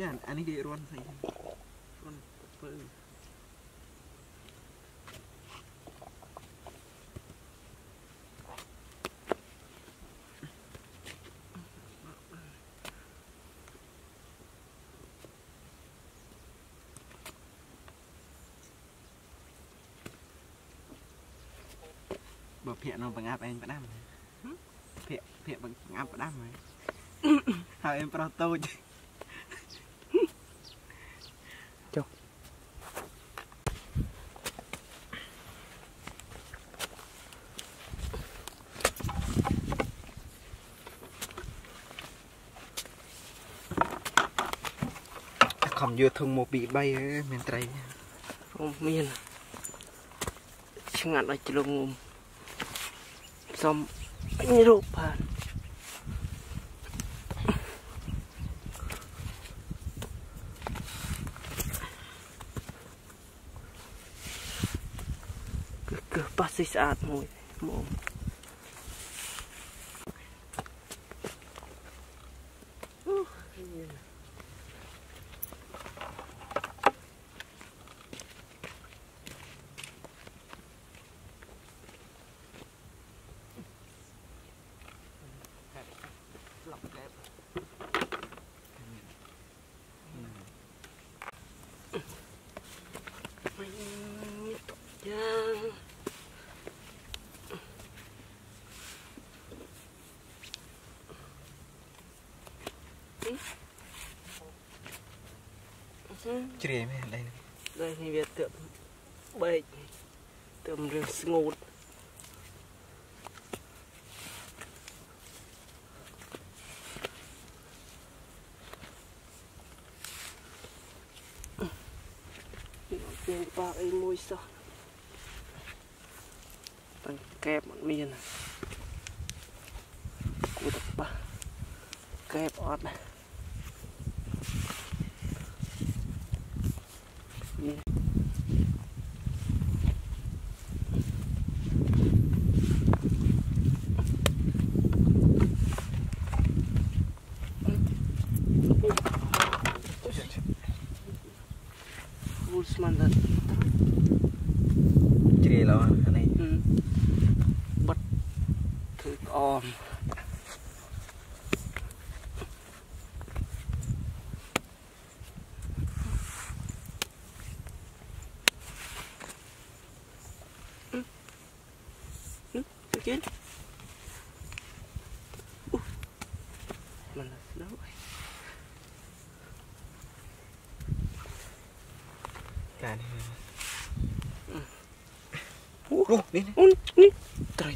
ចាអានេះវារន់ស្អីរន់ពើបើភាកនៅបង្អាប់ឯងផ្ដាំភាកភាកបង្អាប់ផ្ដាំហើយហើយឯងប្រុសតូចយកធុងមកពី3ហើយមាន ត្រីអូមានឆ្ងាត់ឲ្យជ្រងងុំសុំអញរូបបានគឺប៉ះស្អាតមួយមកជ្រាយមែនដីនេះដីនេះវាទើបបែកទើបរឿងស្ងួតមានប៉ះអីមួយសោះតាំងកែបអត់មានគួរតែប៉ះកែបអត់ណានេះឡូវនេះបិទធ្វើក្អមទៀតអូមិនស្ដូវកានេះ hoch. Oh, nee, nee. Und, nee. drei.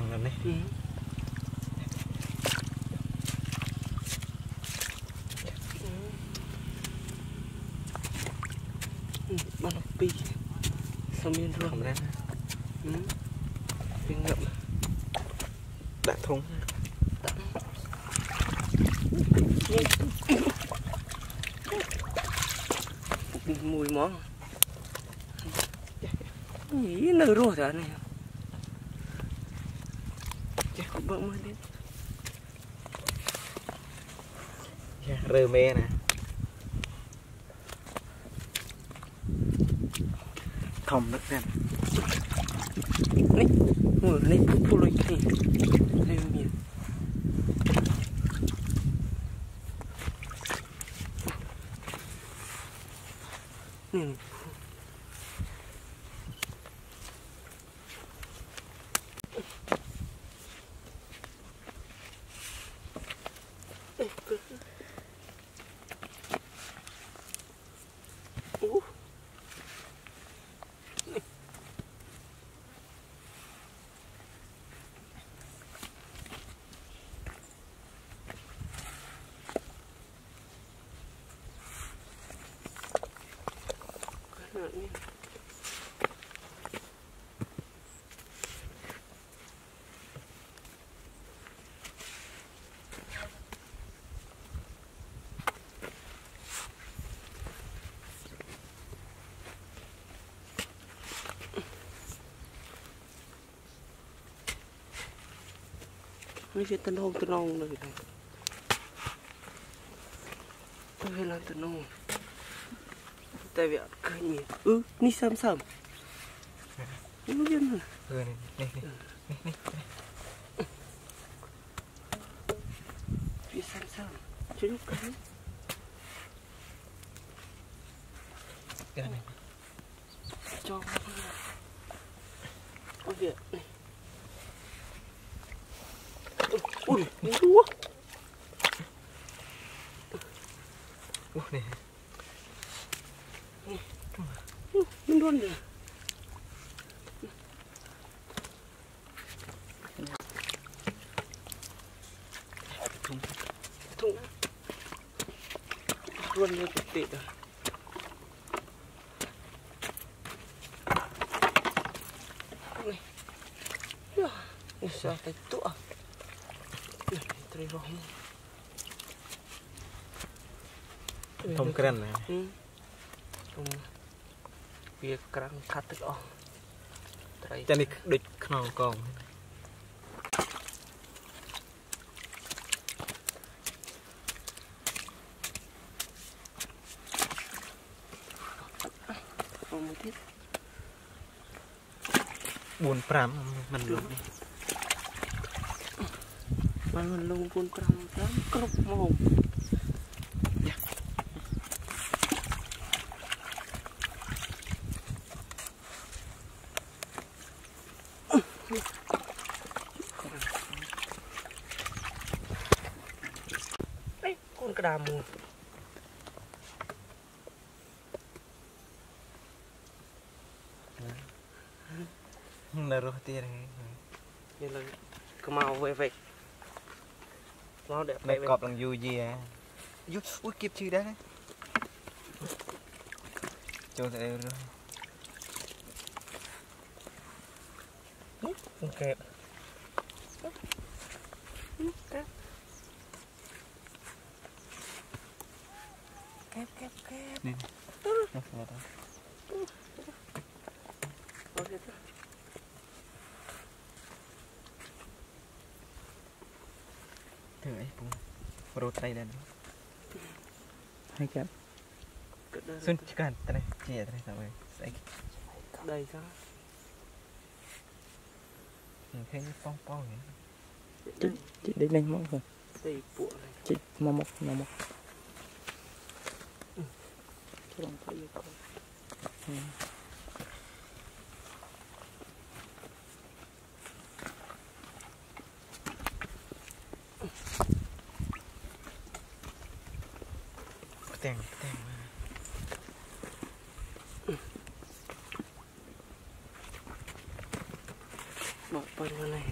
càng gần đấy ừ. ừ bắt nó pi xong miên ruộng ra ừ. miên ngậm đã thúng mùi món nghĩ nơi rồi thế này ចាស់បើមើលនេះចាស់រើមេណាធំនឹកដែរនេះមើលនេះពុលលុយនេះនេះមាន nó sẽ tân hôn tân hôn này này tôi hay làm tân hôn tại vì cái gì ừ ni sầm sầm, nó biết rồi ừ này này này này phía sầm sam chứ lúc cái cái này cho con việc Ui, lúa Ui, này Mình luôn rồi Thùng Thùng Luôn rồi, tệ rồi វងធំក្រិនណាធំវាក្រាំងខាត់ទឹកអស់ត្រីតែនេះដូចខ្នងកងមួយទៀត4 5មិនលុបនេះបានមិនលងគូនក្រំត្រឹមគ្រប់មកគូនក្តារមួយនៅរស់ទៀតហ្នឹងយកលើកមកវិញវិញ nó đẹp mẹ cọp bằng dù gì à dù ui kịp chưa đấy chôn tại đây rồi không kẹp kẹp kẹp kẹp đi nó kẹp đó ធ្វើអីពូរត់ត្រីដែរហើយកាត់សុនឆ្កាត់ត្រីជាត្រីទៅស្អីដីចាខ្ញុំឃើញប៉ោងប៉ោងជីជីដេកលេងមកគាត់ទីពួកជីមកមកមកមកត្រង់ទៅយកគាត់แต่งแต่งบอกปนาเลย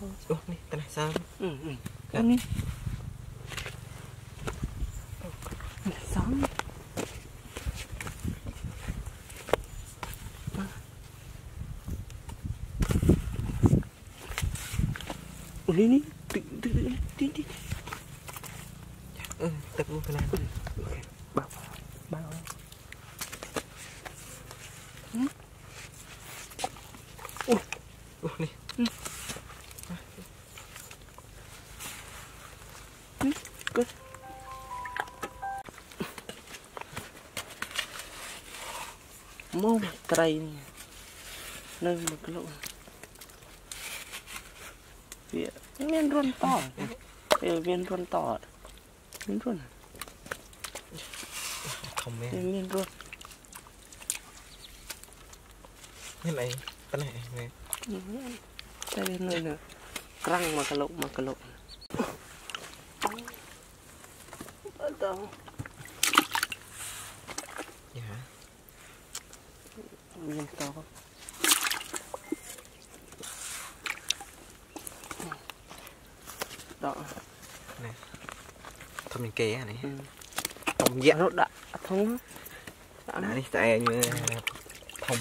Oh ni tengah sam. Hmm hmm. Kan ni. ត្រីនៅមួយគីឡូវាមានរុនតវាមានរុនតមានរុនខំមែនមានរុនមានអីប៉ណ្ណេះមែនតែវានៅនៅក្រាំងមួយគីឡូមួយគីឡូអត់ដល់ nhiên to đó này thôi mình kề này ừ. thông dạ rốt đã thông đã đi tại như thông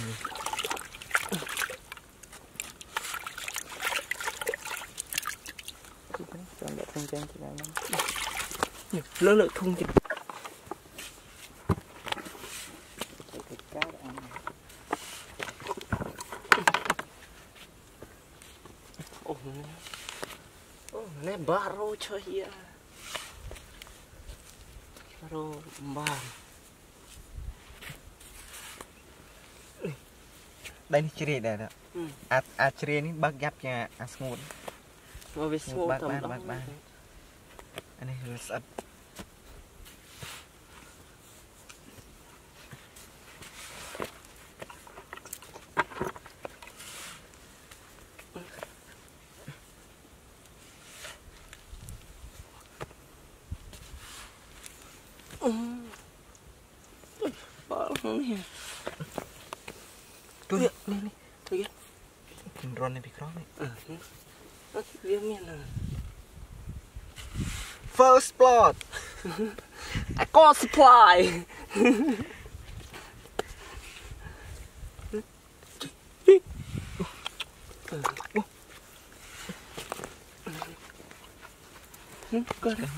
lớn lượng thung chứ Це баручая. Роман. ដីនេះជ្រេដែរអាអាជ្រេនេះបើកយ៉ាប់ជាអាស្ងួតមកវាស្ងួតតែបានបានអានេះវាស្អិត here. Uh-huh. First blood. I got supply. Hmm, got it.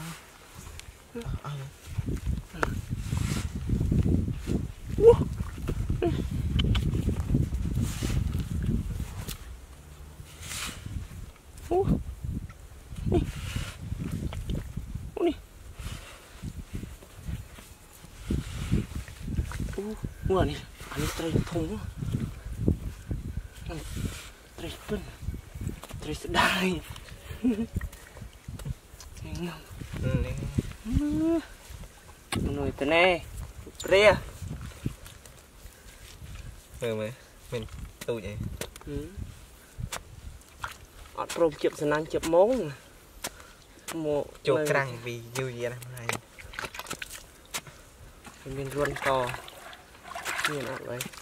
អានេះអានេះត្រីធំត្រីពឹងត្រីស្ដាយហ្នឹងនេះមនុស្សទៅណែព្រះមើលមើលមានទូចអីអត់ព្រមជិបសណាញ់ជិបម៉ងមកចូលក្រាំងពីយូរយាណាស់ហើយមានរន្ធត you that way.